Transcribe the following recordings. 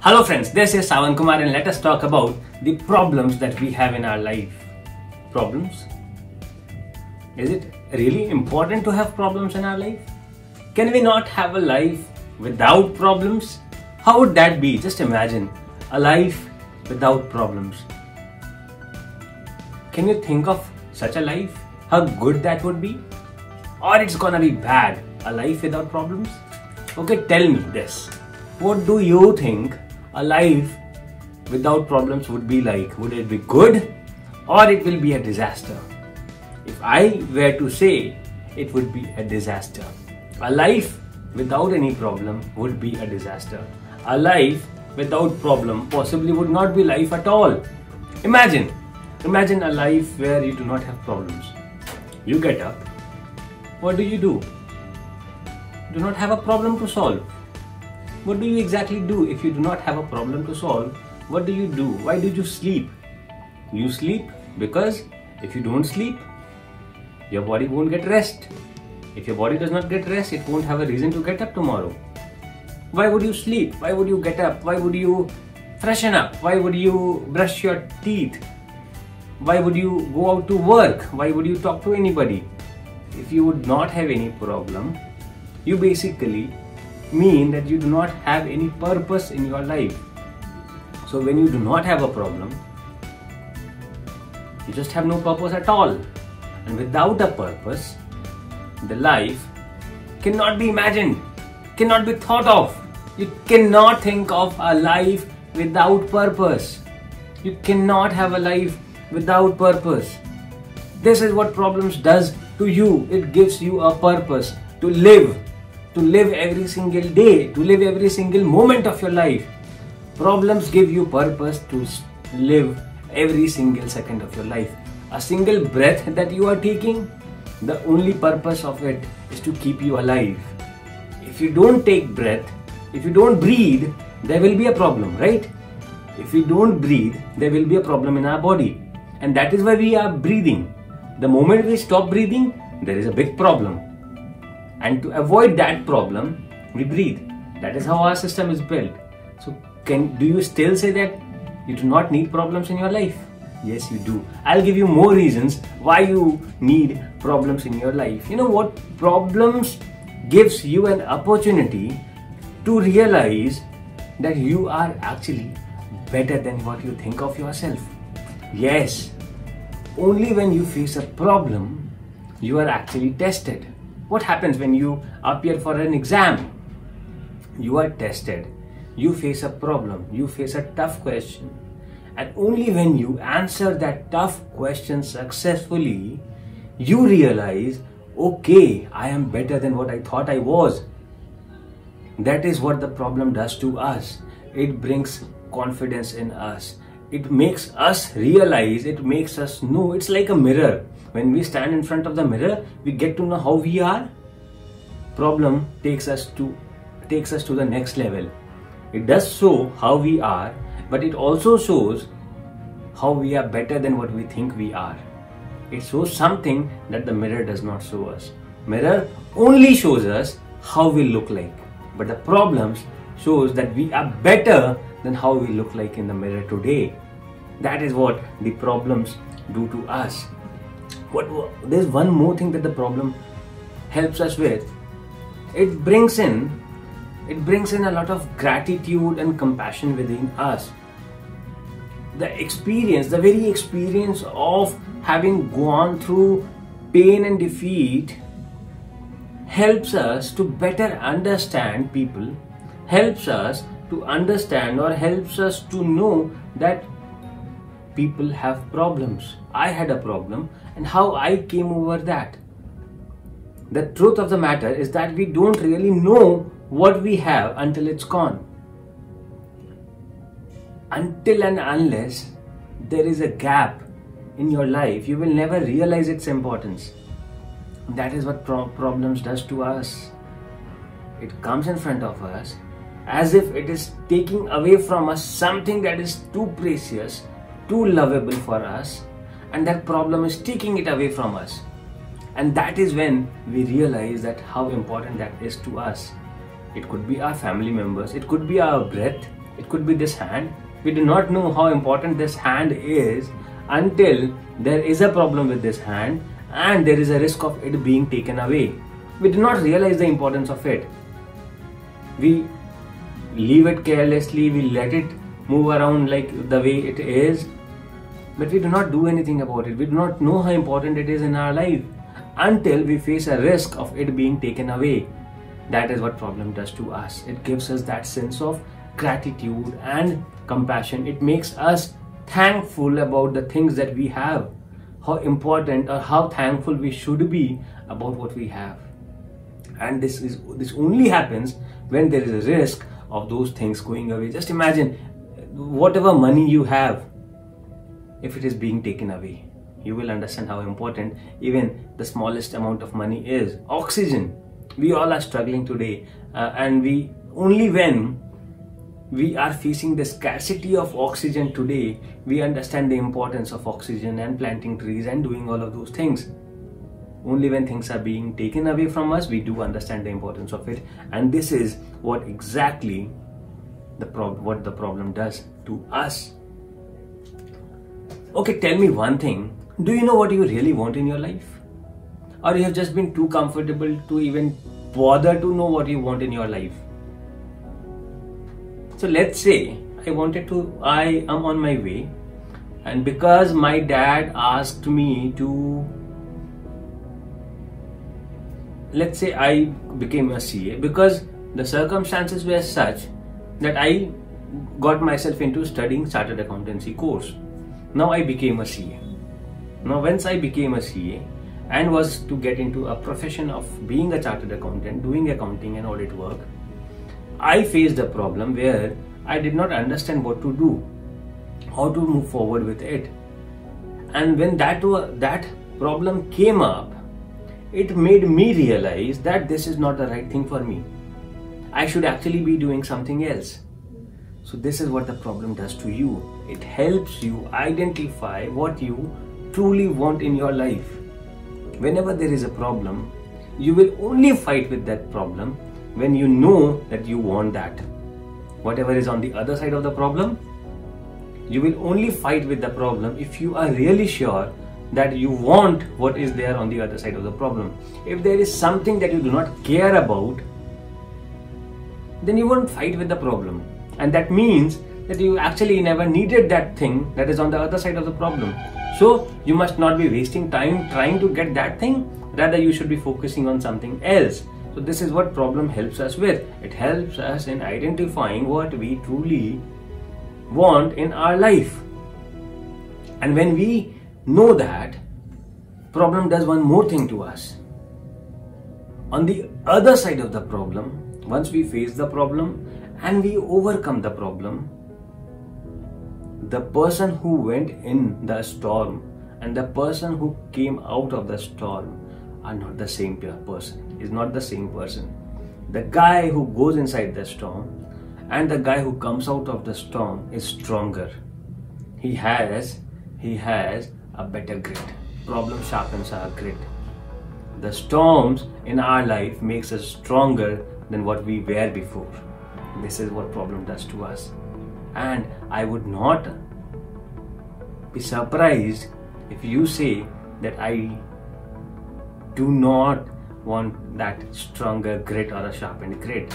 Hello friends, this is Sawan Kumar and let us talk about the problems that we have in our life. Problems? Is it really important to have problems in our life? Can we not have a life without problems? How would that be? Just imagine a life without problems. Can you think of such a life? How good that would be? Or it's gonna be bad, a life without problems? Okay, tell me this. What do you think a life without problems would be like? Would it be good or it will be a disaster? If I were to say, it would be a disaster. A life without any problem would be a disaster. A life without problem possibly would not be life at all. Imagine, imagine a life where you do not have problems. You get up. What do you do? Do not have a problem to solve what do you exactly do if you do not have a problem to solve? What do you do? Why do you sleep? You sleep because if you don't sleep, your body won't get rest. If your body does not get rest, it won't have a reason to get up tomorrow. Why would you sleep? Why would you get up? Why would you freshen up? Why would you brush your teeth? Why would you go out to work? Why would you talk to anybody? If you would not have any problem, you basically mean that you do not have any purpose in your life. So when you do not have a problem, you just have no purpose at all. And without a purpose, the life cannot be imagined, cannot be thought of. You cannot think of a life without purpose. You cannot have a life without purpose. This is what problems does to you. It gives you a purpose to live to live every single day, to live every single moment of your life. Problems give you purpose to live every single second of your life. A single breath that you are taking, the only purpose of it is to keep you alive. If you don't take breath, if you don't breathe, there will be a problem, right? If we don't breathe, there will be a problem in our body. And that is why we are breathing. The moment we stop breathing, there is a big problem and to avoid that problem we breathe. That is how our system is built. So can do you still say that you do not need problems in your life? Yes you do. I'll give you more reasons why you need problems in your life. You know what problems gives you an opportunity to realize that you are actually better than what you think of yourself. Yes only when you face a problem you are actually tested what happens when you appear for an exam? You are tested. You face a problem. You face a tough question. And only when you answer that tough question successfully, you realize, okay, I am better than what I thought I was. That is what the problem does to us. It brings confidence in us. It makes us realize, it makes us know. It's like a mirror when we stand in front of the mirror we get to know how we are. Problem takes us to takes us to the next level. It does show how we are but it also shows how we are better than what we think we are. It shows something that the mirror does not show us. Mirror only shows us how we look like but the problems shows that we are better than how we look like in the mirror today. That is what the problems do to us what there's one more thing that the problem helps us with. It brings in it brings in a lot of gratitude and compassion within us. The experience the very experience of having gone through pain and defeat helps us to better understand people helps us to understand or helps us to know that people have problems. I had a problem and how I came over that. The truth of the matter is that we don't really know what we have until it's gone. Until and unless there is a gap in your life, you will never realize its importance. That is what pro- problems does to us. It comes in front of us as if it is taking away from us something that is too precious too lovable for us and that problem is taking it away from us and that is when we realize that how important that is to us it could be our family members it could be our breath it could be this hand. We do not know how important this hand is until there is a problem with this hand and there is a risk of it being taken away. We do not realize the importance of it. We leave it carelessly, we let it move around like the way it is, but we do not do anything about it. We do not know how important it is in our life until we face a risk of it being taken away. That is what problem does to us. It gives us that sense of gratitude and compassion. It makes us thankful about the things that we have, how important or how thankful we should be about what we have. And this is this only happens when there is a risk of those things going away. Just imagine whatever money you have, if it is being taken away, you will understand how important even the smallest amount of money is. Oxygen. We all are struggling today, uh, and we only when we are facing the scarcity of oxygen today, we understand the importance of oxygen and planting trees and doing all of those things. Only when things are being taken away from us, we do understand the importance of it. And this is what exactly the prob- what the problem does to us. Okay, tell me one thing. Do you know what you really want in your life? Or you have just been too comfortable to even bother to know what you want in your life? So let's say I wanted to, I am on my way, and because my dad asked me to, let's say I became a CA, because the circumstances were such that I got myself into studying chartered accountancy course. Now I became a CA. Now, once I became a CA and was to get into a profession of being a chartered accountant, doing accounting and audit work, I faced a problem where I did not understand what to do, how to move forward with it. And when that that problem came up, it made me realize that this is not the right thing for me. I should actually be doing something else. So this is what the problem does to you. It helps you identify what you truly want in your life. Whenever there is a problem, you will only fight with that problem when you know that you want that. Whatever is on the other side of the problem, you will only fight with the problem if you are really sure that you want what is there on the other side of the problem. If there is something that you do not care about, then you won't fight with the problem. And that means that you actually never needed that thing that is on the other side of the problem. So you must not be wasting time trying to get that thing, rather, you should be focusing on something else. So, this is what problem helps us with. It helps us in identifying what we truly want in our life. And when we know that, problem does one more thing to us. On the other side of the problem, once we face the problem and we overcome the problem, the person who went in the storm and the person who came out of the storm are not the same person is not the same person. The guy who goes inside the storm and the guy who comes out of the storm is stronger. He has he has a better grit. Problem sharpens our grit the storms in our life makes us stronger than what we were before this is what problem does to us and I would not be surprised if you say that I do not want that stronger grit or a sharpened grit.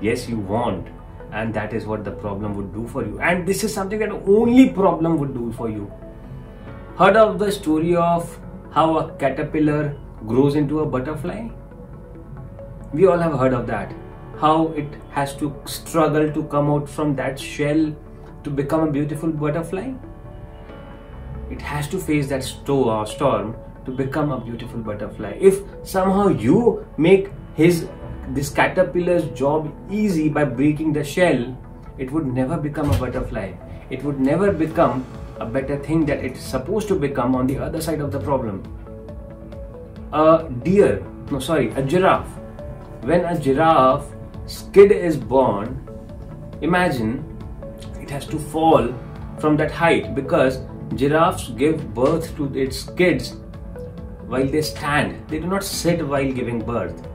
Yes, you want, and that is what the problem would do for you. And this is something that only problem would do for you. Heard of the story of how a caterpillar grows into a butterfly? We all have heard of that how it has to struggle to come out from that shell to become a beautiful butterfly. It has to face that uh, storm to become a beautiful butterfly. If somehow you make his this caterpillar's job easy by breaking the shell, it would never become a butterfly. It would never become a better thing that it's supposed to become on the other side of the problem. A deer, no sorry, a giraffe. When a giraffe skid is born, imagine it has to fall from that height because giraffes give birth to its kids while they stand. They do not sit while giving birth.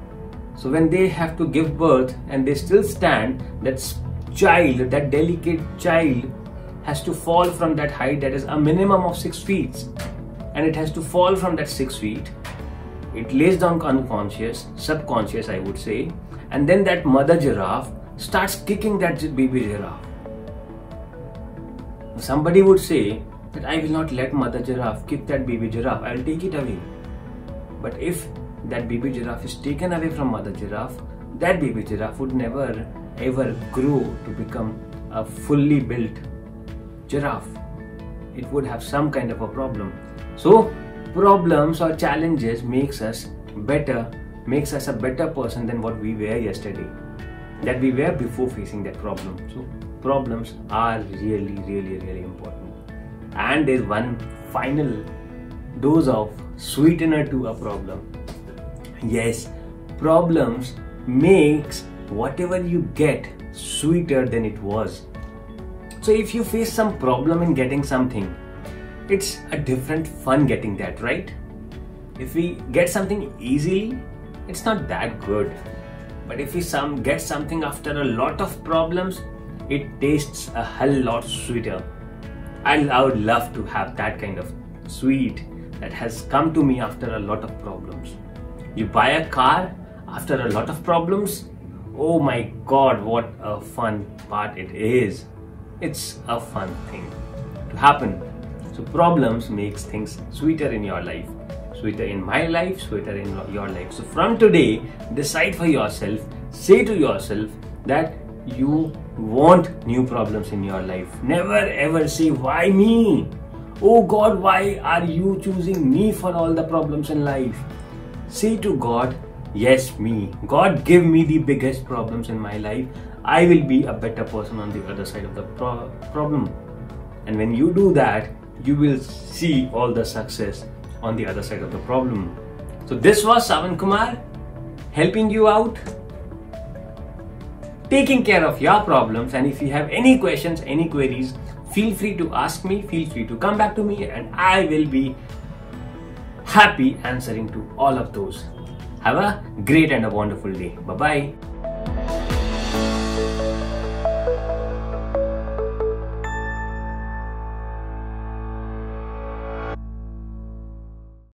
So when they have to give birth and they still stand, that child, that delicate child, has to fall from that height that is a minimum of six feet, and it has to fall from that six feet. It lays down unconscious, subconscious, I would say, and then that mother giraffe starts kicking that baby giraffe. Somebody would say that I will not let mother giraffe kick that baby giraffe, I will take it away. But if that baby giraffe is taken away from mother giraffe, that baby giraffe would never ever grow to become a fully built giraffe. It would have some kind of a problem. So problems or challenges makes us better, makes us a better person than what we were yesterday. That we were before facing that problem. So problems are really, really, really important. And there's one final dose of sweetener to a problem. Yes, problems makes whatever you get sweeter than it was. So if you face some problem in getting something, it's a different fun getting that, right? If we get something easily, it's not that good. But if you some get something after a lot of problems, it tastes a hell lot sweeter. I, I would love to have that kind of sweet that has come to me after a lot of problems. You buy a car after a lot of problems. Oh my god, what a fun part it is. It's a fun thing to happen. So problems makes things sweeter in your life. Sweeter in my life, sweeter in your life. So from today, decide for yourself, say to yourself that you want new problems in your life. Never ever say, why me? Oh God, why are you choosing me for all the problems in life? Say to God, yes, me. God, give me the biggest problems in my life. I will be a better person on the other side of the pro- problem. And when you do that, you will see all the success on the other side of the problem. So, this was Sawan Kumar helping you out, taking care of your problems. And if you have any questions, any queries, feel free to ask me, feel free to come back to me, and I will be happy answering to all of those. Have a great and a wonderful day. Bye bye.